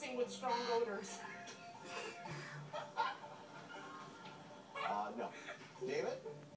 mixing with strong odors. uh, no. David?